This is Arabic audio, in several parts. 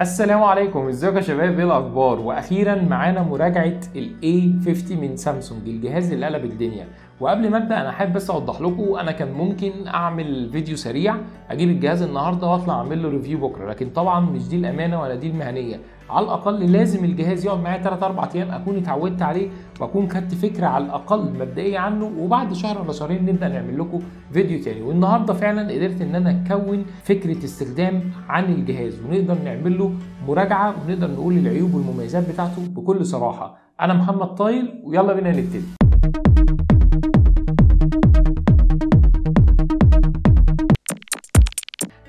السلام عليكم. ازيكم يا شباب؟ إيه الاخبار؟ وأخيرا معانا مراجعة ال A50 من سامسونج الجهاز اللي قلب الدنيا. وقبل ما أبدأ أنا حابب بس أوضح لكم أنا كان ممكن أعمل فيديو سريع أجيب الجهاز النهارده وأطلع أعمل له review بكرة لكن طبعا مش دي الأمانة ولا دي المهنية. على الأقل لازم الجهاز يقعد معايا 3 4 أيام أكون اتعودت عليه وأكون خدت فكرة على الأقل مبدئية عنه وبعد شهر ولا شهرين نبدأ نعمل لكم فيديو تاني. والنهاردة فعلا قدرت إن أنا أكون فكرة استخدام عن الجهاز ونقدر نعمل له مراجعة ونقدر نقول العيوب والمميزات بتاعته بكل صراحة. أنا محمد طايل ويلا بينا نبتدي.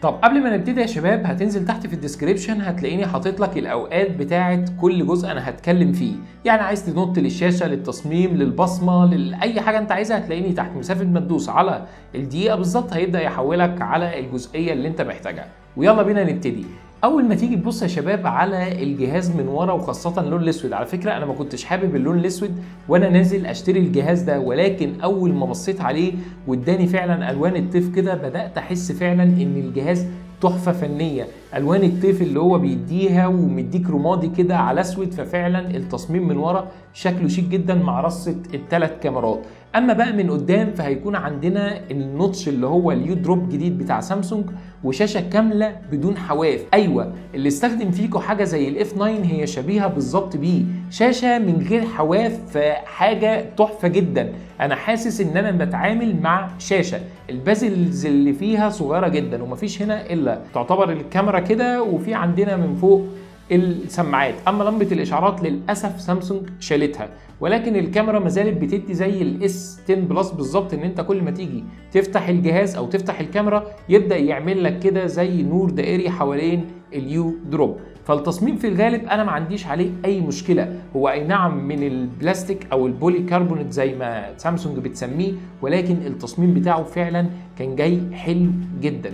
طب قبل ما نبتدي يا شباب هتنزل تحت في الديسكريبشن هتلاقيني حاطط لك الأوقات بتاعه كل جزء أنا هتكلم فيه. يعني عايز تنط للشاشة للتصميم للبصمة لأي حاجة أنت عايزها هتلاقيني تحت مسافة ما تدوس على الدقيقة بالظبط هيبدأ يحولك على الجزئية اللي أنت محتاجها. ويلا بينا نبتدي. أول ما تيجي تبص يا شباب على الجهاز من ورا وخاصة اللون الأسود. على فكرة أنا ما كنتش حابب اللون الأسود وأنا نازل أشتري الجهاز ده ولكن أول ما بصيت عليه واداني فعلا ألوان الطيف كده بدأت أحس فعلا إن الجهاز تحفة فنية. ألوان الطيف اللي هو بيديها ومديك رمادي كده على أسود ففعلا التصميم من ورا شكله شيك جدا مع رصة الثلاث كاميرات. أما بقى من قدام فهيكون عندنا ال notch اللي هو ال U drop جديد بتاع سامسونج وشاشة كاملة بدون حواف. أيوه اللي استخدم فيكوا حاجة زي ال F9 هي شبيهة بالظبط بيه. شاشة من غير حواف حاجة تحفة جدا. أنا حاسس إن أنا بتعامل مع شاشة. ال bezels اللي فيها صغيرة جدا ومفيش هنا اللي تعتبر الكاميرا كده وفي عندنا من فوق السماعات. أما لمبة الإشعارات للأسف سامسونج شالتها ولكن الكاميرا ما زالت بتدي زي ال S10 Plus بالظبط إن أنت كل ما تيجي تفتح الجهاز أو تفتح الكاميرا يبدأ يعمل لك كده زي نور دائري حوالين ال U drop فالتصميم في الغالب أنا ما عنديش عليه أي مشكلة. هو أي نعم من البلاستيك أو البولي كربونات زي ما سامسونج بتسميه ولكن التصميم بتاعه فعلا كان جاي حلو جدا.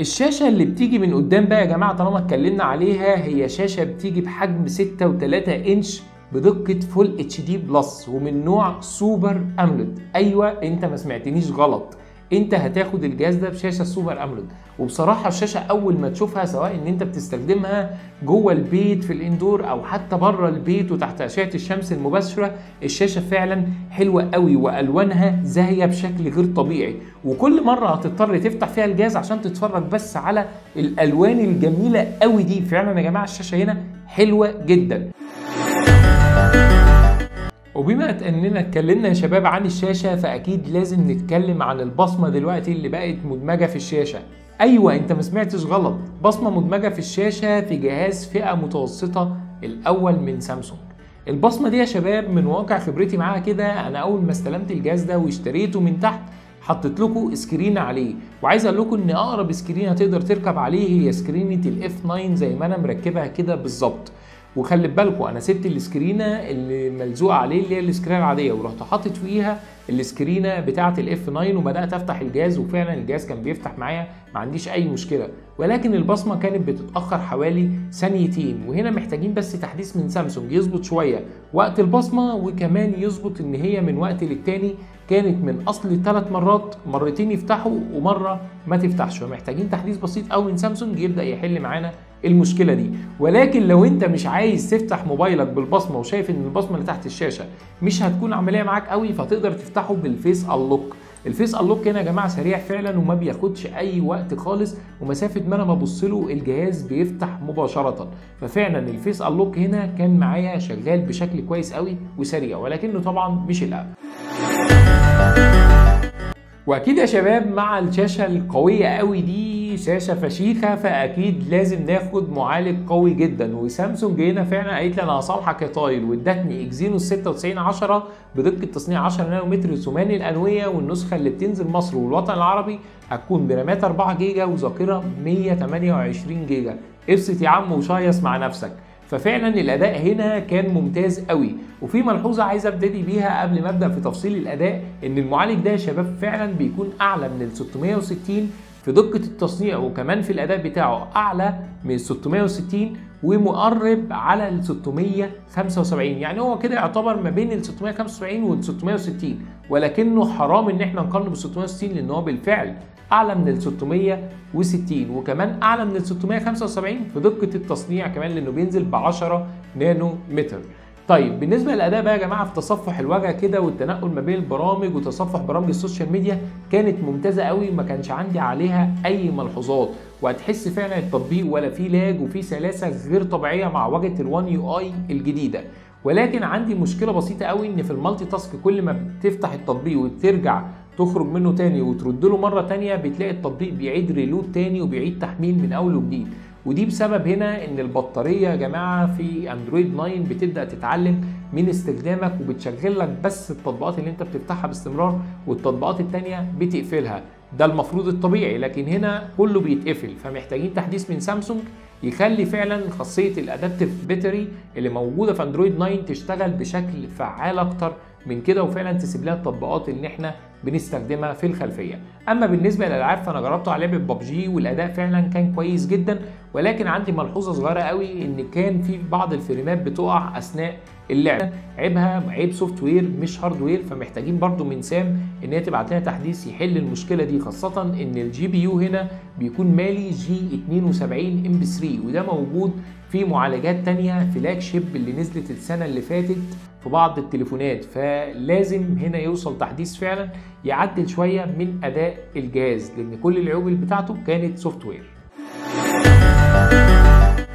الشاشة اللي بتيجي من قدام بقى يا جماعة طالما اتكلمنا عليها هي شاشة بتيجي بحجم 6 و3 انش بدقة Full HD Plus ومن نوع Super AMOLED أيوه أنت ما سمعتنيش غلط. انت هتاخد الجهاز ده بشاشة Super AMOLED وبصراحة الشاشة أول ما تشوفها سواء إن أنت بتستخدمها جوه البيت في ال indoor أو حتى بره البيت وتحت أشعة الشمس المباشرة الشاشة فعلا حلوة قوي وألوانها زاهية بشكل غير طبيعي. وكل مرة هتضطر تفتح فيها الجهاز عشان تتفرج بس على الألوان الجميلة قوي دي. فعلا يا جماعة الشاشة هنا حلوة جدا. وبما اننا اتكلمنا يا شباب عن الشاشة فأكيد لازم نتكلم عن البصمة دلوقتي اللي بقت مدمجة في الشاشة. أيوه أنت ما سمعتش غلط. بصمة مدمجة في الشاشة في جهاز فئة متوسطة الأول من سامسونج. البصمة دي يا شباب من واقع خبرتي معاها كده أنا أول ما استلمت الجهاز ده واشتريته من تحت حطيت لكم screen عليه. وعايز أقول لكم إن أقرب screen هتقدر تركب عليه هي سكرينة ال F9 زي ما أنا مركبها كده بالظبط. وخلي بالكم أنا سبت السكرينة اللي ملزوقة عليه اللي هي السكرينة العادية ورحت حاطط فيها السكرينة بتاعة ال F9 وبدأت أفتح الجهاز وفعلا الجهاز كان بيفتح معايا ما عنديش أي مشكلة. ولكن البصمة كانت بتتأخر حوالي ثانيتين وهنا محتاجين بس تحديث من سامسونج يظبط شوية وقت البصمة وكمان يظبط إن هي من وقت للتاني. كانت من أصل ثلاث مرات مرتين يفتحوا ومرة ما تفتحش. فمحتاجين تحديث بسيط قوي من سامسونج يبدأ يحل معانا المشكلة دي. ولكن لو أنت مش عايز تفتح موبايلك بالبصمة وشايف إن البصمة اللي تحت الشاشة مش هتكون عملية معاك قوي فتقدر تفتحه بال face unlock ال face unlock هنا يا جماعة سريع فعلا وما بياخدش أي وقت خالص ومسافة ما أنا ببص له الجهاز بيفتح مباشرة. ففعلا ال face unlock هنا كان معايا شغال بشكل كويس قوي وسريع ولكنه طبعا مش الاب وأكيد يا شباب مع الشاشة القوية قوي دي شاشة فشيخة فأكيد لازم ناخد معالج قوي جدا. وسامسونج هنا فعلا قالت لي أنا هصالحك يا طايل. وادتني إكزينوس 9610 بدقة تصنيع 10 نانومتر ثماني الأنوية والنسخة اللي بتنزل مصر والوطن العربي هتكون برامات 4 جيجا وذاكرة 128 جيجا. ابسط يا عم وشيص مع نفسك. ففعلا الأداء هنا كان ممتاز قوي. وفي ملحوظة عايز أبتدي بيها قبل ما أبدأ في تفصيل الأداء إن المعالج ده يا شباب فعلا بيكون أعلى من ال 660 في دقة التصنيع وكمان في الأداء بتاعه أعلى من ال 660 ومقرب على ال 675 يعني هو كده يعتبر ما بين ال 675 وال 660 ولكنه حرام إن إحنا نقارنه بال 660 لأن هو بالفعل أعلى من ال 660 وكمان أعلى من ال 675 في دقة التصنيع كمان لأنه بينزل ب 10 نانو متر طيب بالنسبة للأداء بقى يا جماعة في تصفح الواجهه كده والتنقل ما بين البرامج وتصفح برامج السوشيال ميديا كانت ممتازة قوي ما كانش عندي عليها أي ملحوظات. وهتحس فعلا التطبيق ولا فيه lag وفيه سلاسة غير طبيعية مع واجهة ال One UI الجديدة. ولكن عندي مشكلة بسيطة قوي إن في ال multitask كل ما بتفتح التطبيق وترجع تخرج منه تاني وترد له مرة تانية بتلاقي التطبيق بيعيد reload تاني وبيعيد تحميل من أول وجديد. ودي بسبب هنا إن البطارية يا جماعة في Android 9 بتبدأ تتعلم من استخدامك وبتشغل لك بس التطبيقات اللي أنت بتفتحها باستمرار والتطبيقات التانية بتقفلها. ده المفروض الطبيعي لكن هنا كله بيتقفل. فمحتاجين تحديث من سامسونج يخلي فعلا خاصية ال adaptive battery اللي موجودة في Android 9 تشتغل بشكل فعال أكتر من كده وفعلا تسيب لها التطبيقات اللي إحنا بنستخدمها في الخلفية. أما بالنسبة للألعاب فأنا جربت على لعبه ببجي والأداء فعلا كان كويس جدا ولكن عندي ملحوظة صغيرة قوي إن كان في بعض الفريمات بتقع أثناء اللعبة. عيبها عيب software مش hardware فمحتاجين برضو من سامسونج إن هي تبعت لنا تحديث يحل المشكلة دي خاصة إن ال GPU هنا بيكون Mali G72 MP3 وده موجود في معالجات تانية flagship اللي نزلت السنة اللي فاتت في بعض التليفونات. فلازم هنا يوصل تحديث فعلا يعدل شوية من أداء الجهاز لأن كل العيوب بتاعته كانت software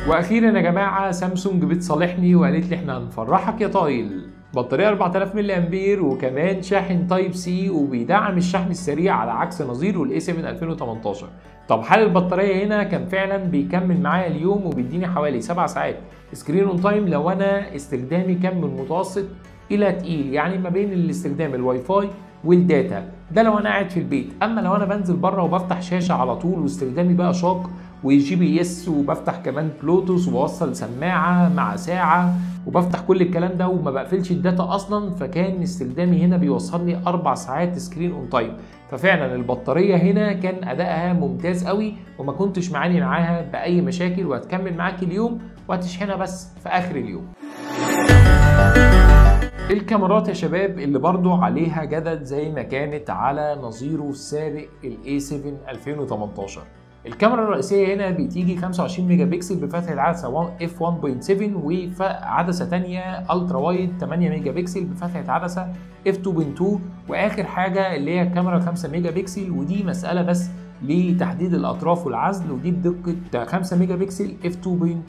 وأخيرا يا جماعة سامسونج بتصالحني وقالت لي إحنا هنفرحك يا طايل. بطارية 4000 ملي أمبير وكمان شاحن Type-C وبيدعم الشحن السريع على عكس نظيره ال A7 2018 طب حال البطارية هنا؟ كان فعلا بيكمل معايا اليوم وبيديني حوالي 7 ساعات. screen on time لو أنا استخدامي كان من متوسط إلى تقيل يعني ما بين الاستخدام الواي فاي وال data ده لو أنا قاعد في البيت. أما لو أنا بنزل بره وبفتح شاشة على طول واستخدامي بقى شاق و GPS وبفتح كمان بلوتوث وبوصل سماعة مع ساعة وبفتح كل الكلام ده وما بقفلش ال data أصلا فكان استخدامي هنا بيوصل لي أربع ساعات screen on time. ففعلا البطارية هنا كان أدائها ممتاز قوي وما كنتش معاني معاها بأي مشاكل وهتكمل معاك اليوم وهتشحنها بس في آخر اليوم. الكاميرات يا شباب اللي برضو عليها جدل زي ما كانت على نظيره السابق ال A7 2018 الكاميرا الرئيسية هنا بتيجي 25 ميجا بكسل بفتحة عدسة F 1.7 وعدسة تانية ultra wide 8 ميجا بكسل بفتحة عدسة F 2.2 وآخر حاجة اللي هي كاميرا 5 ميجا بكسل ودي مسألة بس لتحديد الأطراف والعزل ودي بدقة 5 megapixel F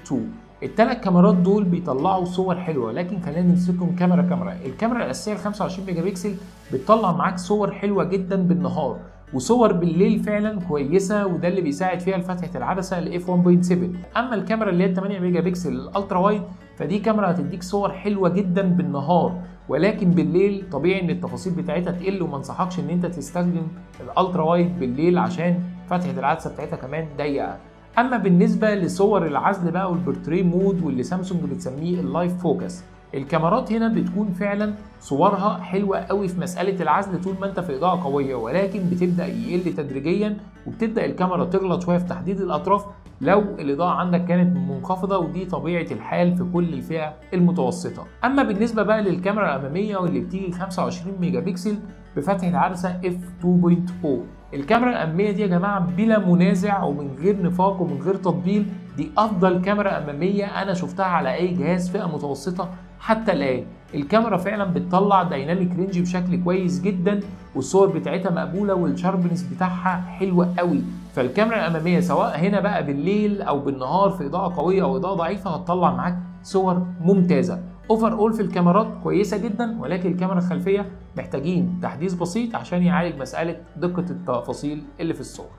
2.2 الثلاث كاميرات دول بيطلعوا صور حلوة لكن خلينا نمسكهم كاميرا كاميرا. الكاميرا الأساسية ال 25 ميجا بكسل بتطلع معاك صور حلوة جدا بالنهار. وصور بالليل فعلا كويسة وده اللي بيساعد فيها فتحه العدسة ال F 1.7 أما الكاميرا اللي هي 8 megapixel ال ultra wide فدي كاميرا هتديك صور حلوة جدا بالنهار. ولكن بالليل طبيعي إن التفاصيل بتاعتها تقل وما انصحكش إن أنت تستخدم ال ultra wide بالليل عشان فتحة العدسة بتاعتها كمان ضيقة. أما بالنسبة لصور العزل بقى وال portrait mode واللي سامسونج بتسميه ال live focus الكاميرات هنا بتكون فعلا صورها حلوة قوي في مسألة العزل طول ما انت في إضاءة قوية ولكن بتبدأ يقل تدريجيا وبتبدأ الكاميرا تغلط شوية في تحديد الأطراف لو الإضاءة عندك كانت منخفضة ودي طبيعة الحال في كل الفئة المتوسطة. أما بالنسبة بقى للكاميرا الأمامية واللي بتيجي 25 ميجا بكسل بفتحه عدسه F 2.0 الكاميرا الأمامية دي يا جماعة بلا منازع ومن غير نفاق ومن غير تطبيل دي أفضل كاميرا أمامية أنا شفتها على أي جهاز فئة متوسطة حتى الآن. الكاميرا فعلا بتطلع dynamic range بشكل كويس جدا والصور بتاعتها مقبولة وال sharpness بتاعها حلو قوي. فالكاميرا الأمامية سواء هنا بقى بالليل أو بالنهار في إضاءة قوية أو إضاءة ضعيفة هتطلع معاك صور ممتازة. اوفر اول في الكاميرات كويسة جدا ولكن الكاميرا الخلفية محتاجين تحديث بسيط عشان يعالج مسألة دقة التفاصيل اللي في الصور.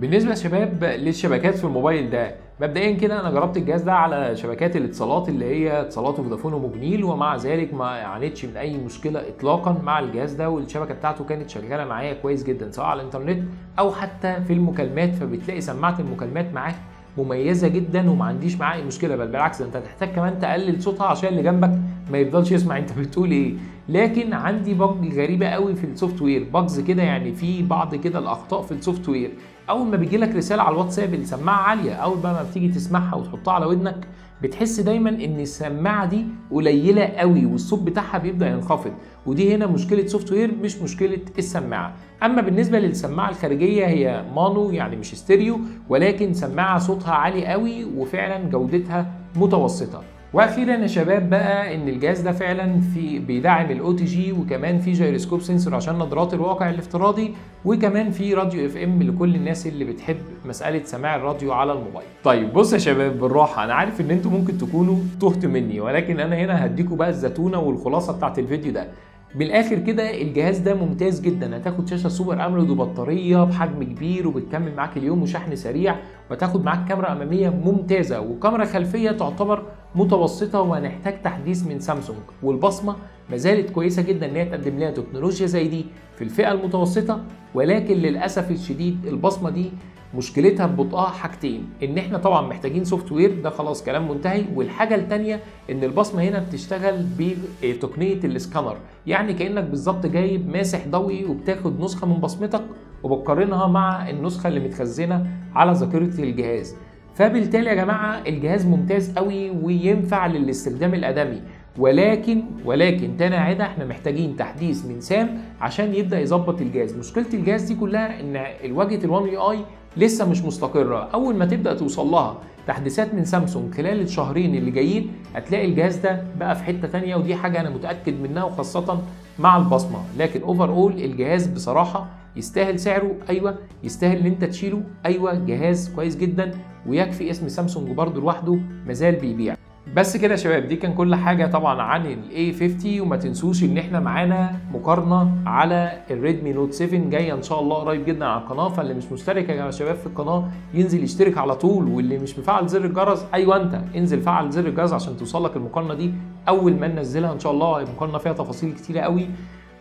بالنسبة يا شباب للشبكات في الموبايل ده مبدئيا كده أنا جربت الجهاز ده على شبكات الاتصالات اللي هي اتصالات وفودافون وموبينيل ومع ذلك ما عانيتش من أي مشكلة اطلاقا مع الجهاز ده والشبكة بتاعته كانت شغالة معايا كويس جدا سواء على الإنترنت أو حتى في المكالمات فبتلاقي سماعة المكالمات معاك مميزة جدا وما عنديش معاه أي مشكلة بل بالعكس أنت هتحتاج كمان تقلل صوتها عشان اللي جنبك ما يفضلش يسمع أنت بتقول إيه. لكن عندي bug غريبة قوي في ال software bugs كده يعني في بعض كده الأخطاء في ال software أول ما بيجي لك رسالة على الواتساب السماعه عالية أول بقى ما بتيجي تسمعها وتحطها على ودنك بتحس دايما إن السماعة دي قليلة قوي والصوت بتاعها بيبدأ ينخفض ودي هنا مشكلة software مش مشكلة السماعة. أما بالنسبة للسماعة الخارجية هي mono يعني مش ستيريو ولكن سماعة صوتها عالي قوي وفعلا جودتها متوسطة. وأخيرا يا شباب بقى إن الجهاز ده فعلا في بيدعم ال OTG وكمان في gyroscope sensor عشان نظارات الواقع الافتراضي وكمان في راديو FM لكل الناس اللي بتحب مسألة سماع الراديو على الموبايل. طيب بص يا شباب بالراحة أنا عارف إن أنتوا ممكن تكونوا تهتوا مني ولكن أنا هنا هديكوا بقى الزتونة والخلاصة بتاعت الفيديو ده. من الآخر كده الجهاز ده ممتاز جدا هتاخد شاشة Super AMOLED وبطارية بحجم كبير وبتكمل معاك اليوم وشحن سريع وتاخد معاك كاميرا أمامية ممتازة وكاميرا خلفية تعتبر متوسطة وهنحتاج تحديث من سامسونج. والبصمة ما زالت كويسة جدا إن هي تقدم لنا تكنولوجيا زي دي في الفئة المتوسطة ولكن للأسف الشديد البصمة دي مشكلتها ببطئها حاجتين. إن إحنا طبعا محتاجين software ده خلاص كلام منتهي. والحاجة الثانية إن البصمة هنا بتشتغل بتقنية الاسكانر يعني كأنك بالظبط جايب ماسح ضوئي وبتاخد نسخة من بصمتك وبتقارنها مع النسخة اللي متخزنة على ذاكرة الجهاز. فبالتالي يا جماعة الجهاز ممتاز قوي وينفع للاستخدام الأدمي. ولكن ولكن تاني عادة إحنا محتاجين تحديث من سام عشان يبدأ يظبط الجهاز. مشكلة الجهاز دي كلها إن الواجهه الوان يو اي لسه مش مستقرة. أول ما تبدأ توصل لها تحديثات من سامسونج خلال الشهرين اللي جايين هتلاقي الجهاز ده بقى في حتة تانية ودي حاجة أنا متأكد منها وخاصة مع البصمة. لكن overall الجهاز بصراحة يستاهل سعره أيوه. يستاهل إن أنت تشيله أيوه. جهاز كويس جدا ويكفي اسم سامسونج برضه لوحده مازال بيبيع. بس كده يا شباب دي كان كل حاجة طبعا عن ال A50 وما تنسوش إن إحنا معانا مقارنة على ال Redmi Note 7 جاية إن شاء الله قريب جدا على القناة. فاللي مش مشترك يا شباب في القناة ينزل يشترك على طول. واللي مش مفعل زر الجرس أيوه أنت. انزل فعل زر الجرس عشان توصلك المقارنة دي أول ما ننزلها إن شاء الله. المقارنة فيها تفاصيل كتيرة قوي.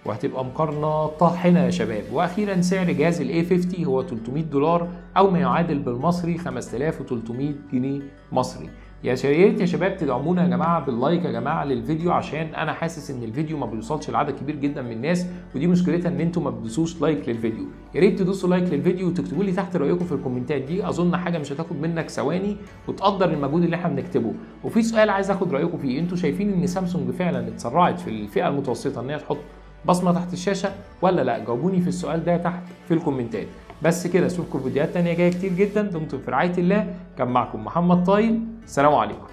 وهتبقى مقارنة طاحنة يا شباب. وأخيرا سعر جهاز ال A50 هو 300 دولار أو ما يعادل بالمصري 5300 جنيه مصري. يا ريت يا شباب تدعمونا يا جماعة بال like يا جماعة للفيديو عشان أنا حاسس إن الفيديو ما بيوصلش لعدد كبير جدا من الناس ودي مشكلتها إن أنتم ما بتدوسوش like للفيديو. يا ريت تدوسوا like للفيديو وتكتبوا لي تحت رأيكم في الكومنتات دي. أظن حاجة مش هتاخد منك ثواني وتقدر المجهود اللي إحنا بنكتبه. وفي سؤال عايز آخد رأيكم فيه. أنتوا شايفين إن سامسونج فعلا اتسرعت في الفئة المتوسطة إن هي تحط بصمة تحت الشاشة ولا لا؟ جاوبوني في السؤال ده تحت في الكومنتات. بس كده أشوفكم فيديوهات تانية جاية كتير جدا. دمتم في رعاية الله. كان معكم محمد طايل. السلام عليكم.